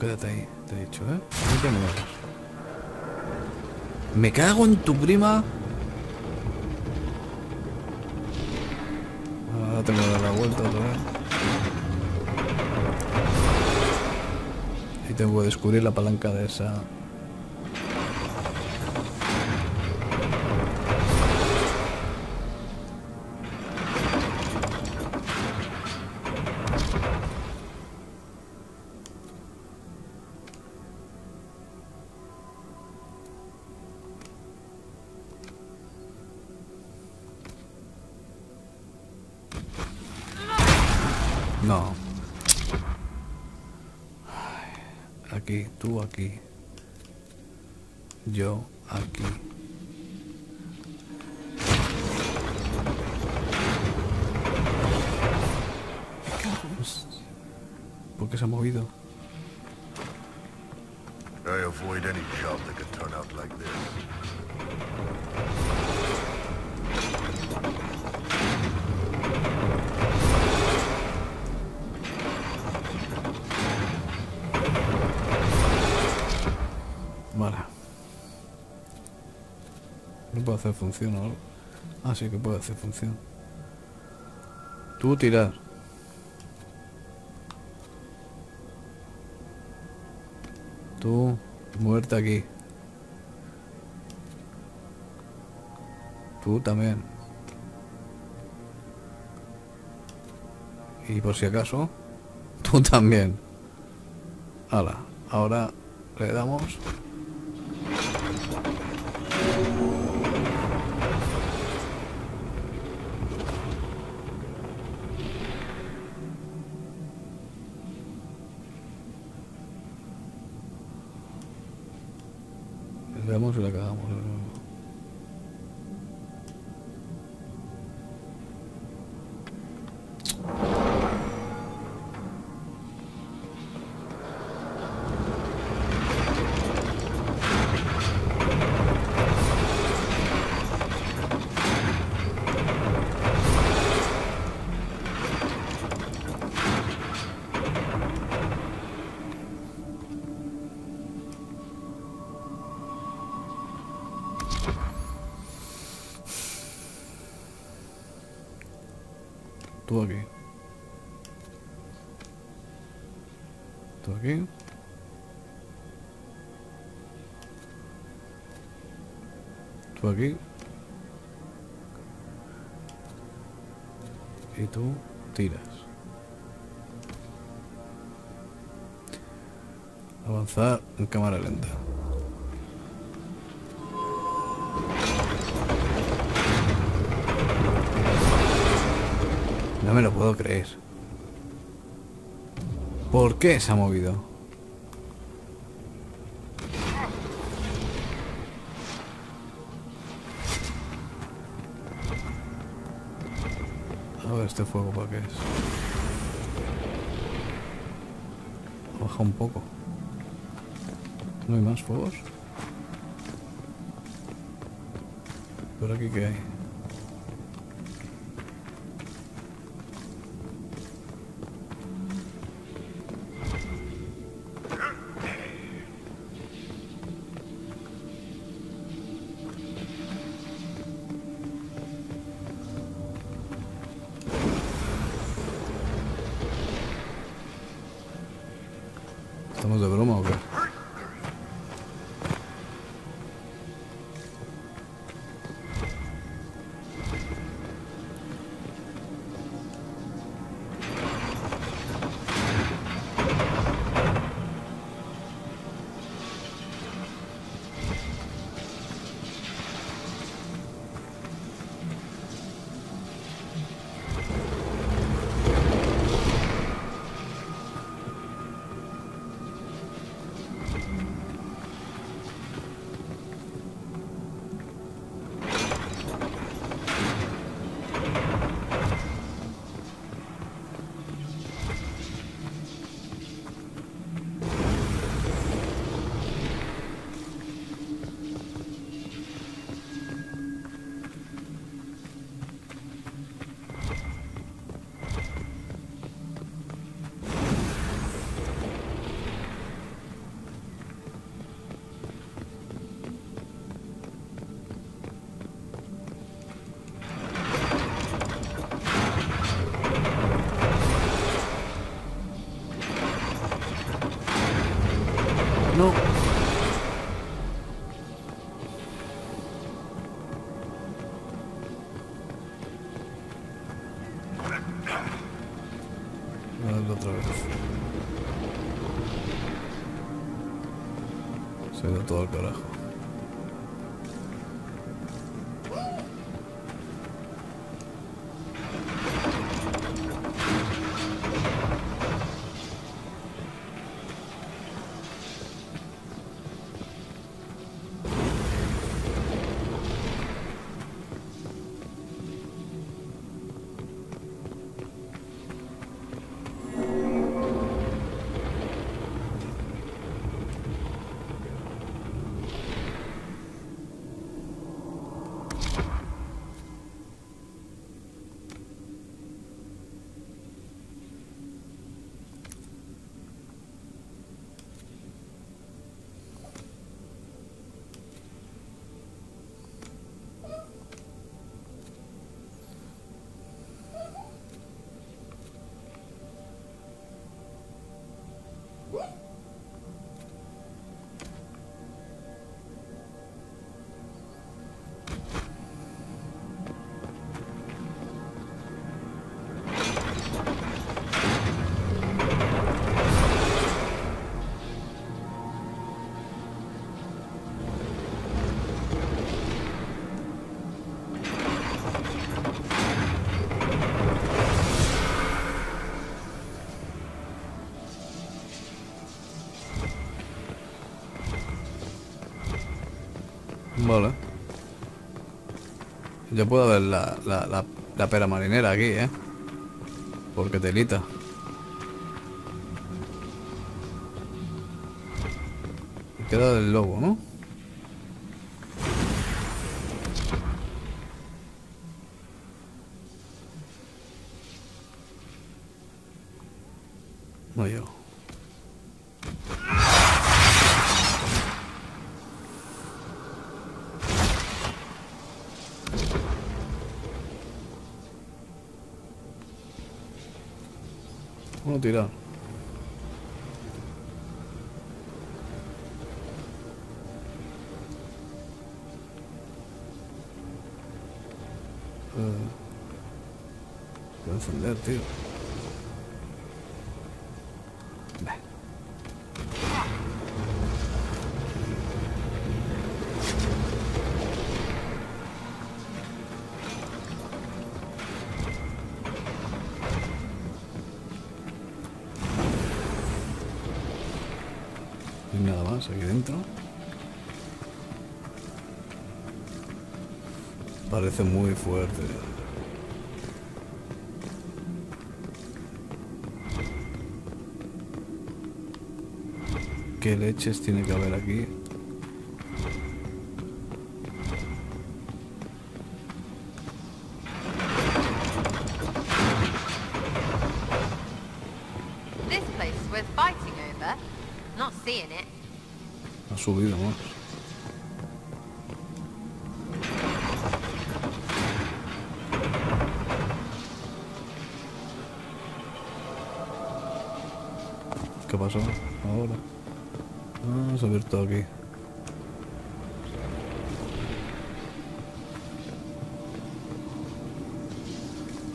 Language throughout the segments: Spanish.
Quédate ahí, te he dicho, ¿eh? Muevas. Me cago en tu prima. Ahora tengo que dar la vuelta otra vez. Y tengo que descubrir la palanca de esa... tú aquí. Yo aquí. ¿Por qué se ha movido? I avoid any job that could turn out like this. Hacer función o algo. Ah, que puede hacer función. Tú tirar. Tú muerte aquí. Tú también. Y por si acaso, tú también. Hala, ahora le damos. Le damos Y tú tiras. Avanzar en cámara lenta. No me lo puedo creer. ¿Por qué se ha movido? A ver este fuego para qué es. Baja un poco. ¿No hay más fuegos? ¿Por aquí qué hay? Todo al carajo. Ya puedo ver la, la, pera marinera aquí, ¿eh? Porque telita. Queda el lobo. No Encender, tío. Nada más aquí dentro. Parece muy fuerte. ¿Qué leches tiene que haber aquí?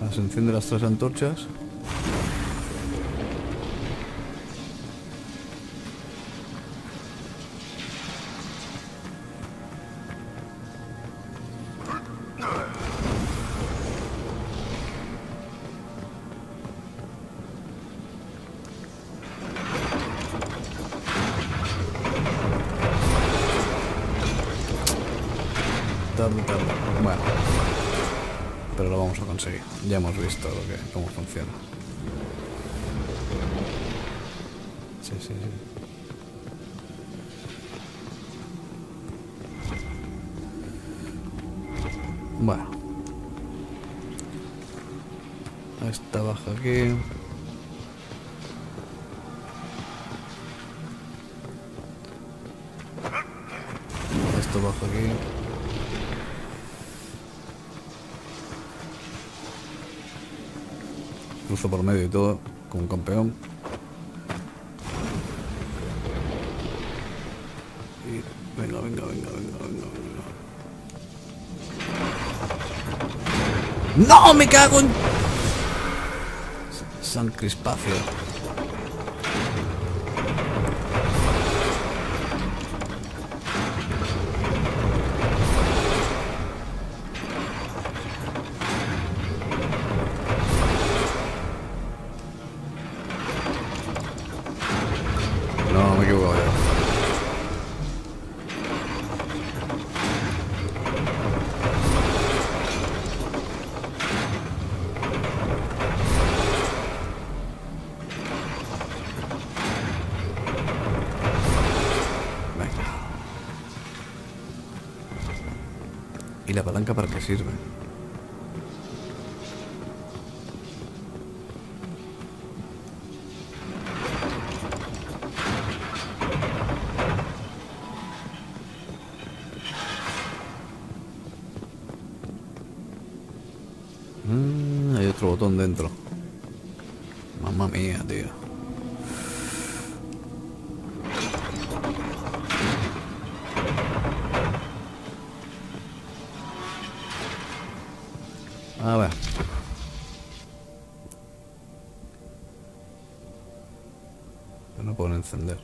Ah, se encienden las tres antorchas. Ya hemos visto lo que, cómo funciona. Sí, sí, sí. Bueno. Esta baja aquí. Esto baja aquí. Por medio y todo, como un campeón. venga, venga, venga, venga, venga. ¡No! ¡Me cago en... San Crispacio. Para qué sirve? Mm, hay otro botón dentro. Mamma mía, tío. A ver. Pero no puedo encender.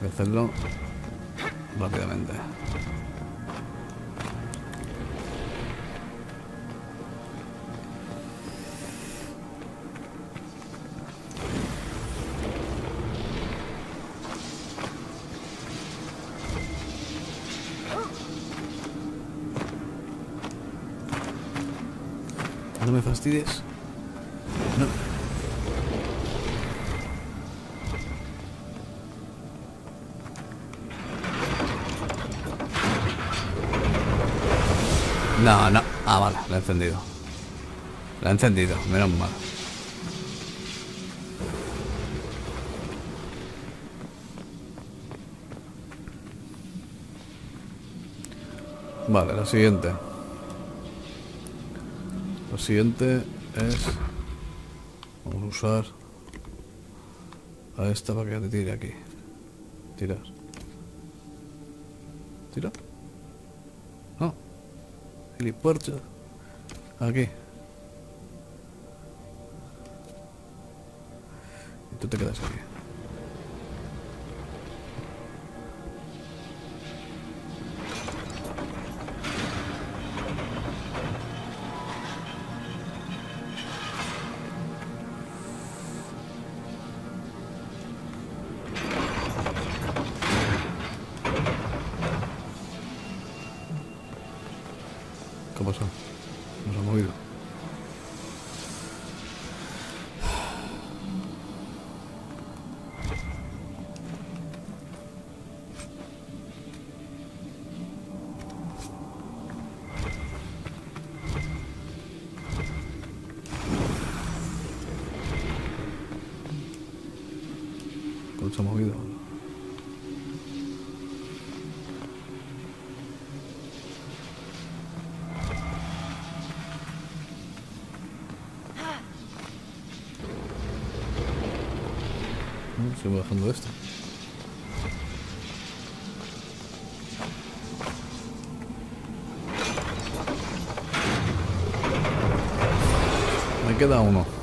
Voy a hacerlo rápidamente. No. No, no. Ah, vale, la he encendido. La he encendido, menos mal. Vale, la siguiente. Siguiente es... Vamos a usar... A esta para que te tire aquí. Tirar. Tira. No. Gilipuercha. Aquí. Y tú te quedas aquí. ¿Cómo se ha movido? Estoy bajando esto. Me queda uno.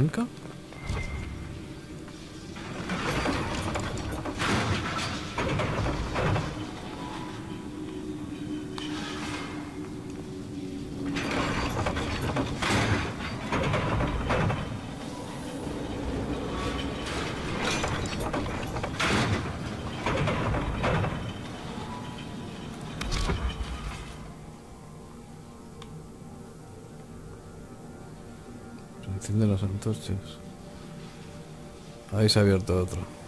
Ninguna otra palanca. Se ha abierto otro.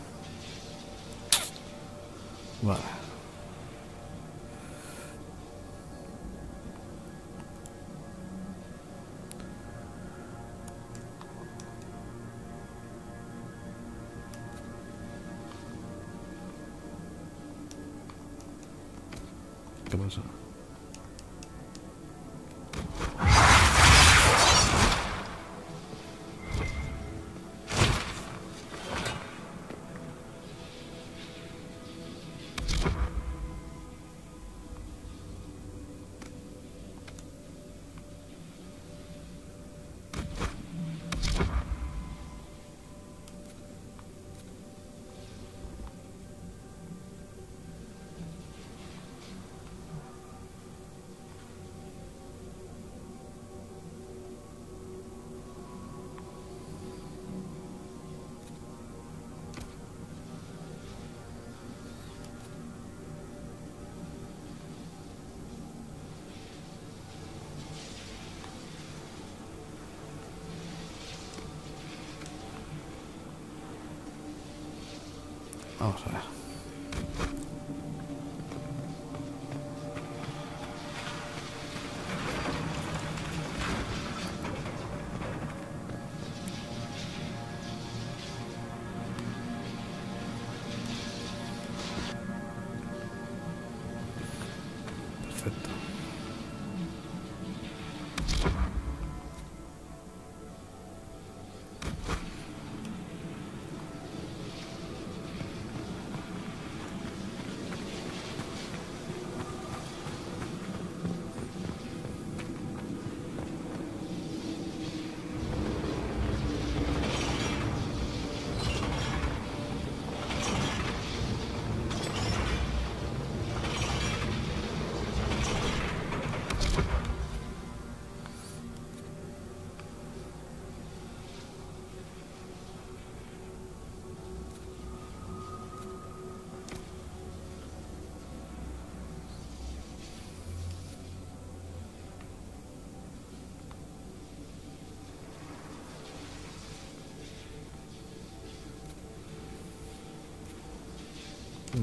Vamos a ver.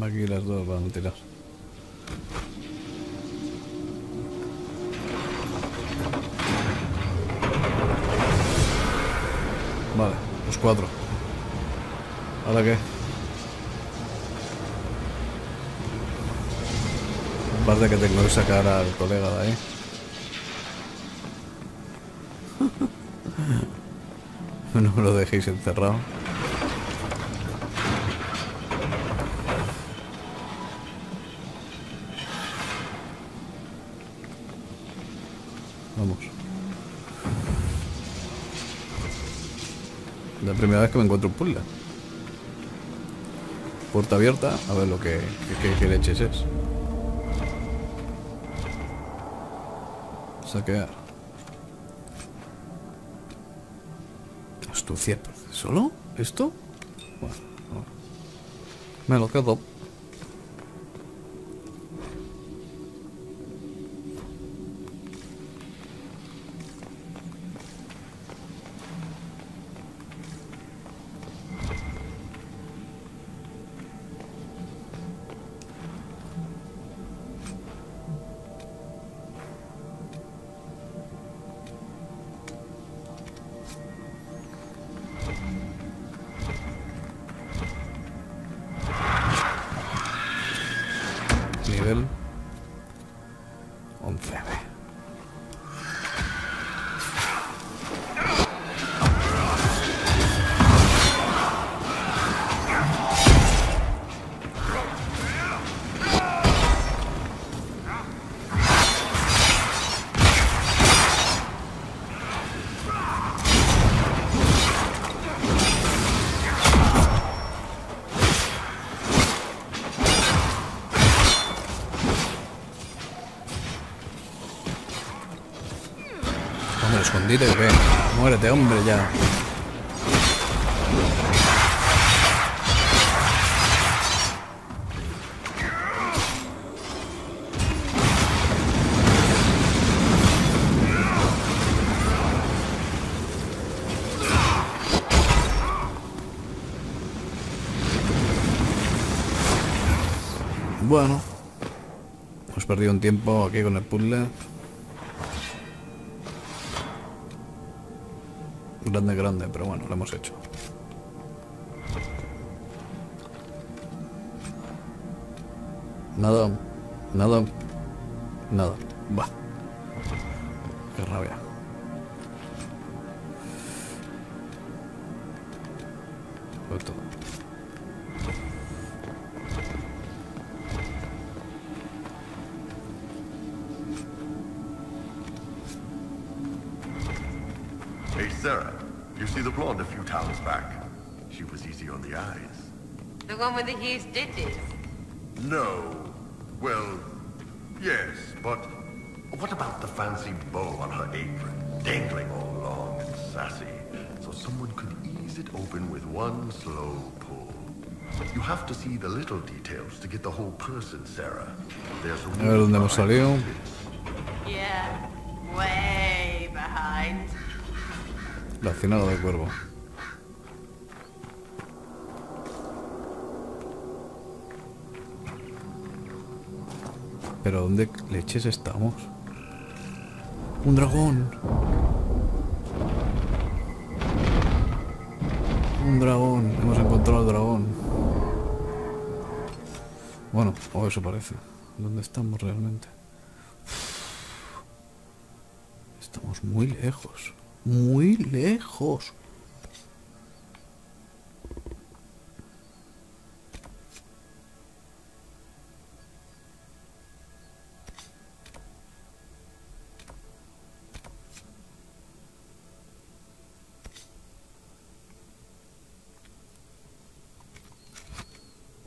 Aquí las dos tirar. Vale, los cuatro. ¿Ahora qué? Aparte que tengo que sacar al colega de ahí. No me lo dejéis encerrado. Primera vez que me encuentro un puzzle. Puerta abierta, a ver lo que, que, que leches es. Saquear. Astucia. ¿Solo? ¿Esto? Bueno, no. Me lo quedo. Nivel Bueno, hemos perdido un tiempo aquí con el puzzle. Grande, grande, pero bueno, lo hemos hecho. Nada, nada, nada. Va. Qué rabia. Hey, Sarah, you see the blonde a few towns back? She was easy on the eyes. The one with the huge ditches. No. Well, yes, but what about the fancy bow on her apron, dangling all long and sassy, so someone could ease it open with one slow pull? You have to see the little details to get the whole person, Sarah. There's a A ver dónde hemos salido. Yeah, way behind. La ciénaga del cuervo. Pero ¿dónde leches estamos? ¡Un dragón! ¡Un dragón! Hemos encontrado al dragón. Bueno, o eso parece. ¿Dónde estamos realmente? Estamos muy lejos. Muy lejos.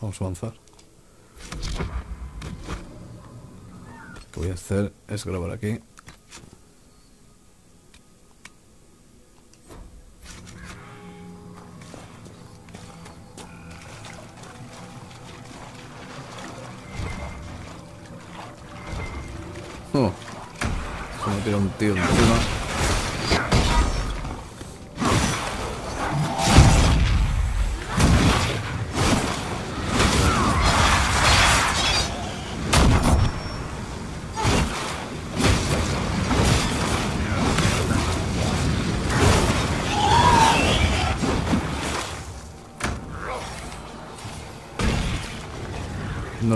Vamos a avanzar. Lo que voy a hacer es grabar aquí.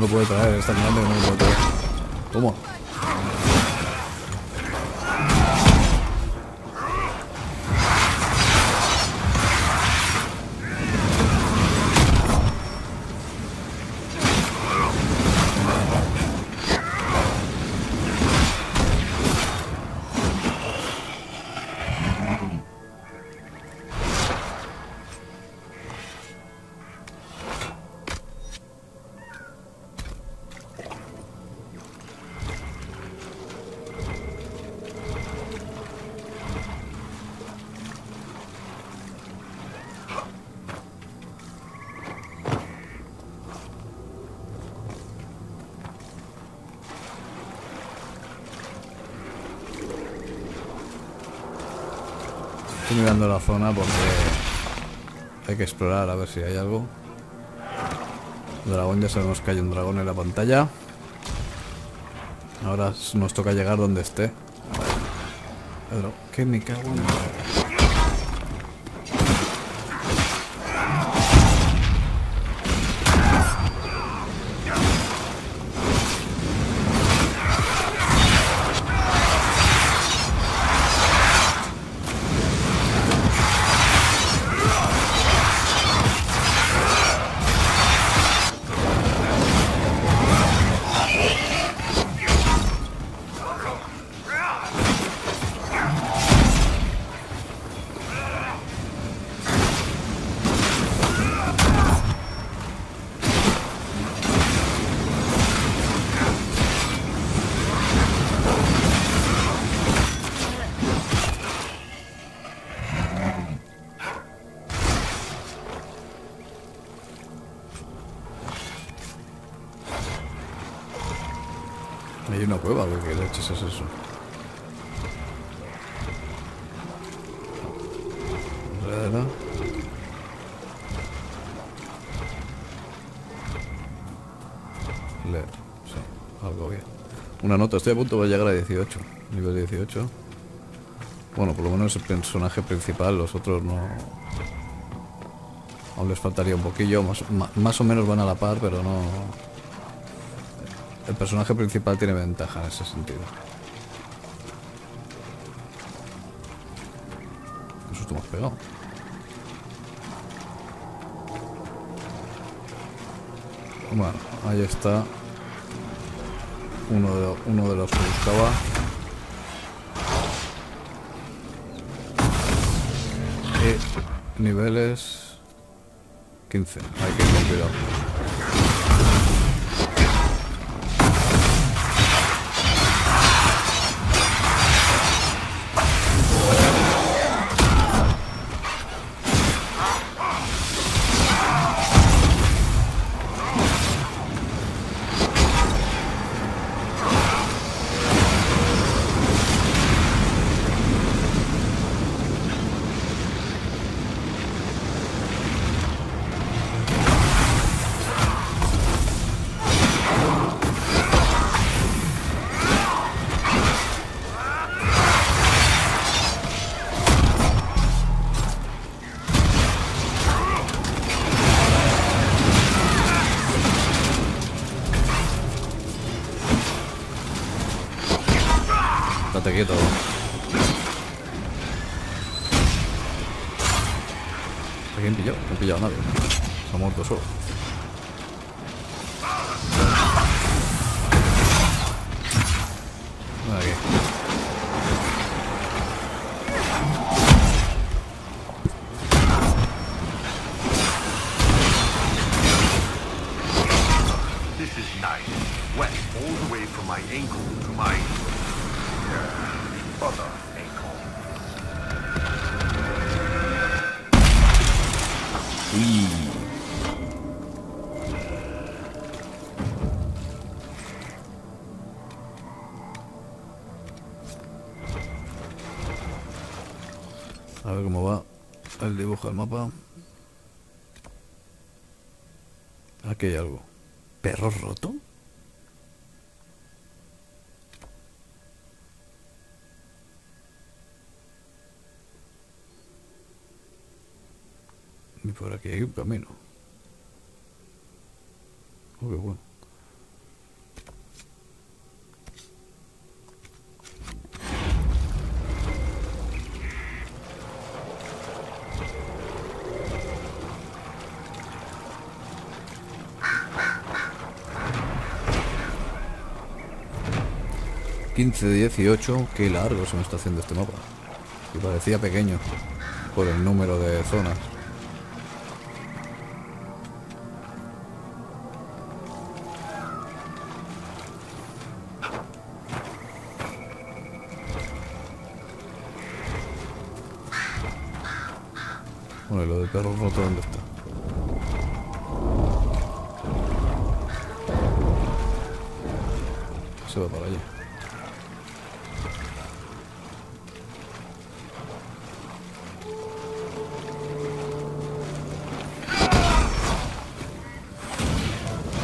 Lo puede traer, está grande que no lo. ¿Cómo? Zona porque hay que explorar a ver si hay algo. Dragón, ya sabemos que hay un dragón en la pantalla. Ahora nos toca llegar donde esté. Pedro, que me cago en... Leer. Una nota, estoy a punto de llegar a 18. Nivel 18. Bueno, por lo menos el personaje principal, los otros no... Aún les faltaría un poquillo, más, o menos van a la par, pero no... El personaje principal tiene ventaja en ese sentido. Qué susto me Bueno, ahí está. Uno de, uno de los que buscaba. Y niveles 15. Hay que ir con cuidado. A ver cómo va el dibujo del mapa. Aquí hay algo. ¿Perro roto? Por aquí hay un camino. Oh, qué bueno. ...15 de 18... ...qué largo se me está haciendo este mapa... ...y parecía pequeño... ...por el número de zonas... Bueno, ¿y lo del perro roto dónde está? Se va para allá.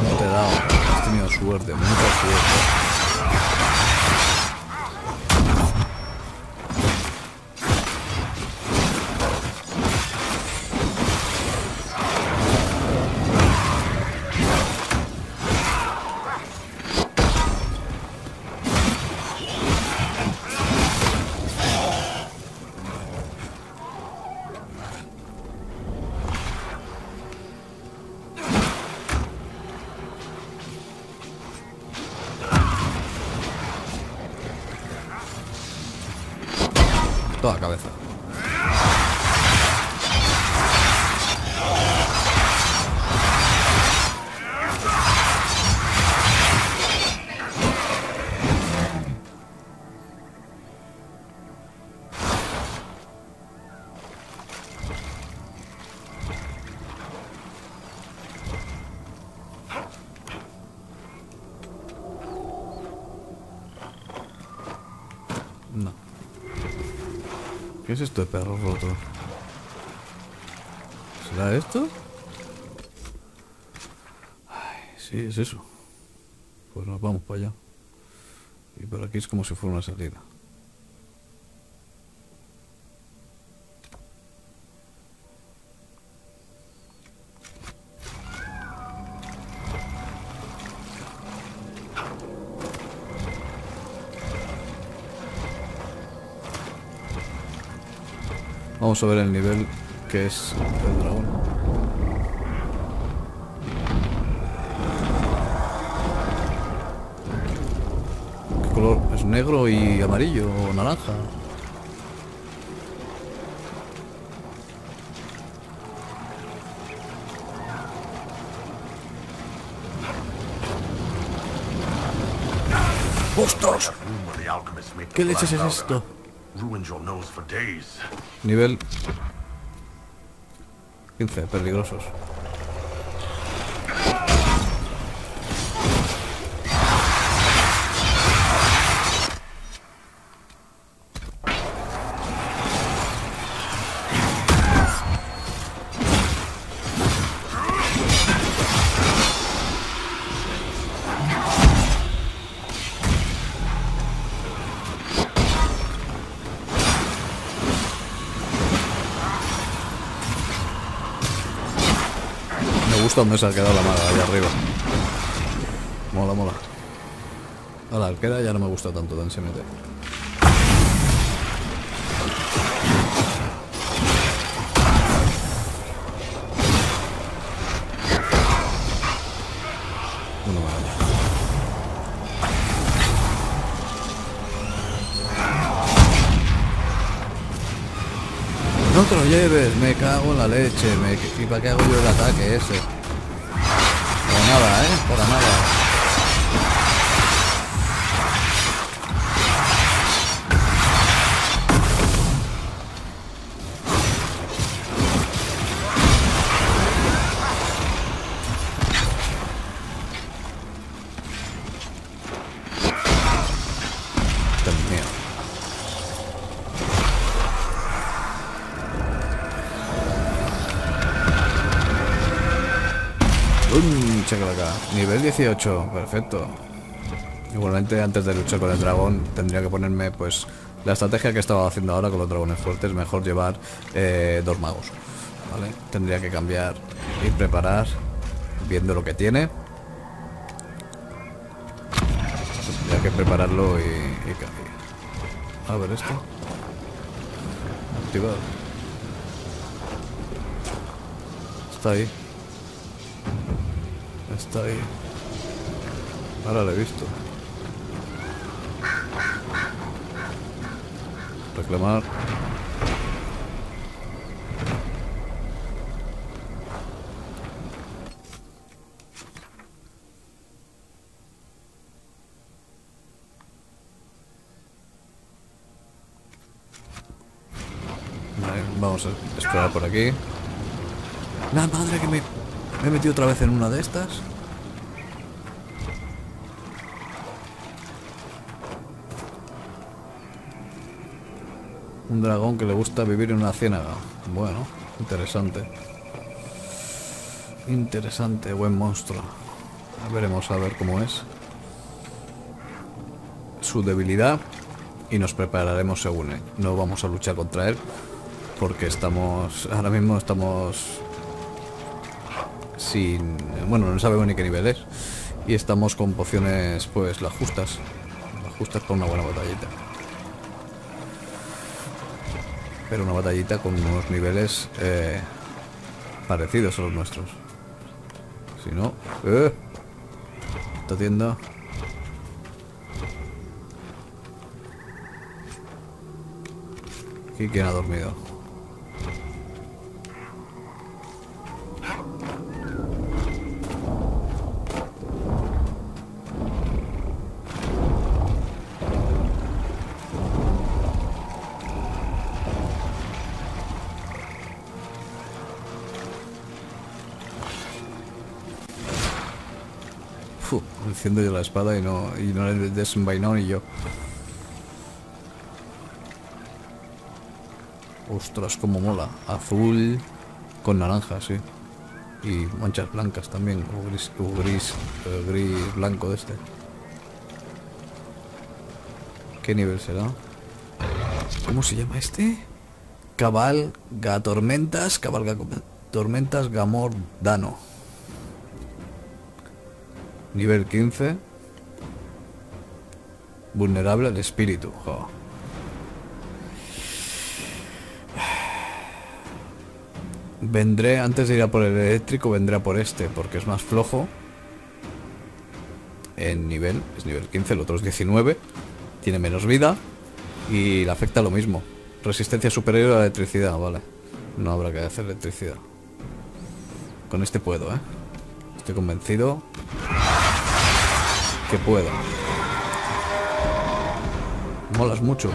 No te he dado. Has tenido suerte, mucha ¿Qué es esto de perro roto? ¿Será esto? Ay, sí, es eso. Pues nos vamos para allá. Y por aquí es como si fuera una salida. Vamos a ver el nivel que es el dragón. ¿Qué color? Es negro y amarillo o naranja. ¡Ostras! ¿Qué leches es esto? Nivel 15, peligrosos. Gusta donde se ha quedado la maga, ahí arriba. Mola, mola. A la arquera ya no me gusta tanto tan se mete. No te lo lleves, me cago en la leche. Me... ¿Y para qué hago yo el ataque ese? Nada, ¿eh? Para nada. Nivel 18, perfecto. Igualmente antes de luchar con el dragón tendría que ponerme pues la estrategia que estaba haciendo ahora con los dragones fuertes, mejor llevar eh, dos magos. ¿Vale? Tendría que cambiar y preparar viendo lo que tiene. Tendría que prepararlo y, y ca- A ver esto. Activado. Está ahí. Está ahí. Ahora lo he visto. Reclamar. Vamos a explorar por aquí. La madre que me, me he metido otra vez en una de estas. Un dragón que le gusta vivir en una ciénaga. Bueno, interesante. Interesante, buen monstruo. Veremos a ver cómo es. Su debilidad y nos prepararemos según él. No vamos a luchar contra él porque estamos ahora mismo estamos bueno no sabemos ni qué nivel es. Y estamos con pociones pues las justas. Las justas para una buena batallita. Pero una batallita con unos niveles eh, parecidos a los nuestros. Si no ¡eh! esta tienda. Aquí quién ha dormido Fu, enciendo yo la espada y no, y no le he desenvainado ni yo. Ostras, como mola. Azul con naranja, sí. Y manchas blancas también, o gris, o gris, eh, gris blanco de este. ¿Qué nivel será? ¿Cómo se llama este? Cabalga tormentas, cabalga tormentas, gamor, dano. Nivel 15. Vulnerable al espíritu. Vendré, antes de ir a por el eléctrico, vendré a por este, porque es más flojo. En nivel, es nivel 15, el otro es 19. Tiene menos vida. Y le afecta lo mismo. Resistencia superior a la electricidad, vale. No habrá que hacer electricidad. Con este puedo, ¿eh? Estoy convencido que puedo. Molas mucho.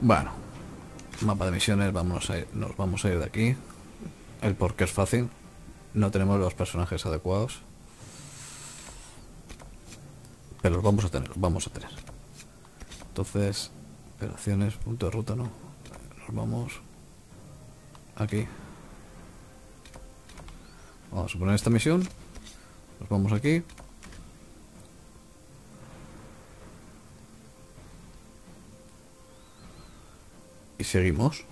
Bueno. Mapa de misiones, vamos a ir, nos vamos a ir de aquí. El porqué es fácil. No tenemos los personajes adecuados. Pero los vamos a tener, los vamos a tener. Entonces, operaciones, punto de ruta, ¿no? Nos vamos aquí. Vamos a poner esta misión. Nos vamos aquí. Y seguimos.